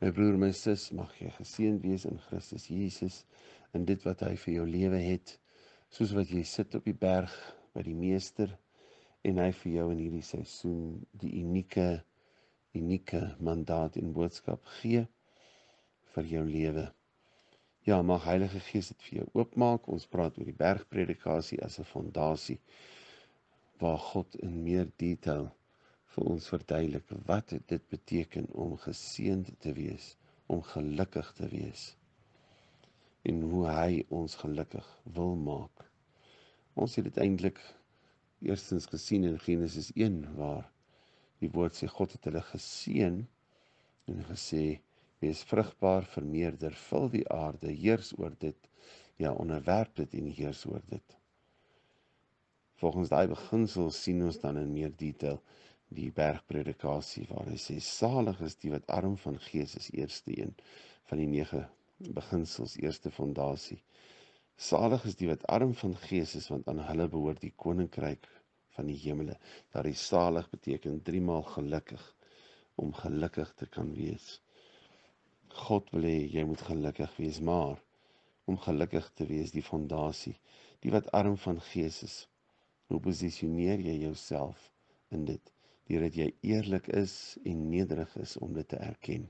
My broer, my sus, mag jy geseënd wees in Christus Jesus in dit wat hy vir jou lewe het, soos wat jy sit op die berg by die Meester en hy vir jou in hierdie seisoen die unieke unieke mandaat en boodskap gee vir jou lewe. Ja, mag Heilige Gees dit vir jou oopmaak. Ons praat oor die bergpredikasie as 'n fondasie waar God in meer detail vir ons verduidelik wat dit beteken om geseënd te wees, om gelukkig te wees en hoe hy ons gelukkig wil maak. Ons het dit eintlik eerstens gesien in Genesis 1 waar die woord sê God het hulle geseën en gesê wees vrugbaar, vermeerder, vul die aarde, heers oor dit, ja, onderwerp dit en heers oor dit. Volgens daai beginsel sien ons dan in meer detail die bergpredikasie waar hy sê salig is die wat arm van gees is eerste een van die nege beginsels eerste fondasie. Salig is die wat arm van gees is want aan hulle behoort die koninkryk van die hemele. Dat die salig beteken drie maal gelukkig om gelukkig te kan wees. God wil hê jy moet gelukkig wees, maar om gelukkig te wees, die fondasie, die wat arm van gees is. Hoe posisioneer jy jouself in dit? Deurdat jy eerlik is en nederig is om dit te erken.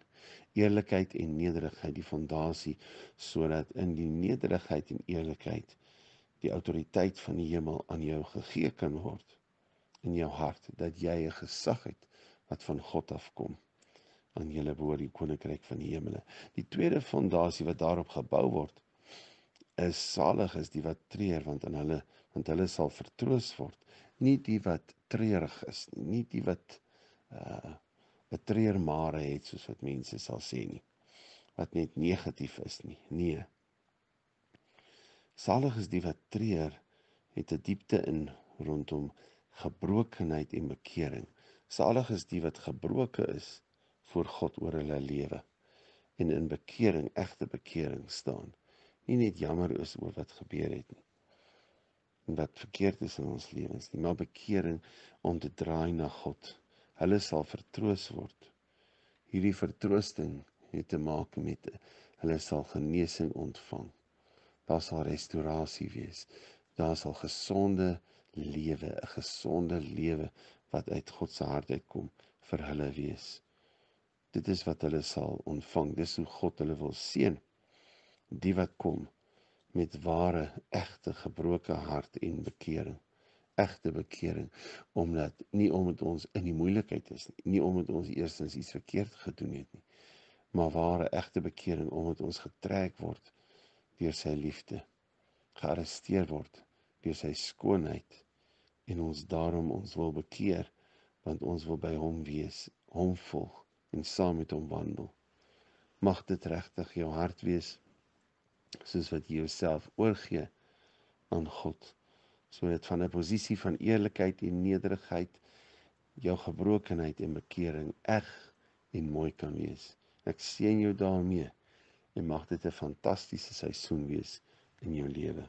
Eerlikheid en nederigheid die fondasie sodat in die nederigheid en eerlikheid die autoriteit van die hemel aan jou gegee kan word in jou hart dat jy 'n gesag het wat van God afkom aan julle behoort die koninkryk van die hemele. Die tweede fondasie wat daarop gebou word is salig is die wat treur want aan hulle want hulle sal vertroos word. Nie die wat treurig is nie, nie die wat uh 'n treurmare het soos wat mense sal sê nie. Wat net negatief is nie. Nee. Salig is die wat treur het 'n diepte in rondom gebrokenheid en bekering. Salig is die wat gebroke is voor God oor hulle lewe en in bekering, egte bekering staan. Nie net jammer is oor wat gebeur het nie. Wat verkeerd is in ons lewens nie, maar bekering om te draai na God. Hulle sal vertroos word. Hierdie vertroosting het te maak met hulle sal genesing ontvang daar sal restaurasie wees. Daar sal gesonde lewe, 'n gesonde lewe wat uit God se hart uitkom vir hulle wees. Dit is wat hulle sal ontvang. Dis hoe God hulle wil seën. Die wat kom met ware, egte gebroke hart en bekering. Egte bekering omdat nie omdat ons in die moeilikheid is nie, nie omdat ons eerstens iets verkeerd gedoen het nie, maar ware egte bekering omdat ons getrek word deur sy liefde gearresteer word deur sy skoonheid en ons daarom ons wil bekeer want ons wil by hom wees hom volg en saam met hom wandel mag dit regtig jou hart wees soos wat jy jouself oorgee aan God sodat van 'n posisie van eerlikheid en nederigheid jou gebrokenheid en bekering eg en mooi kan wees ek seën jou daarmee en mag dit 'n fantastiese seisoen wees in jou lewe.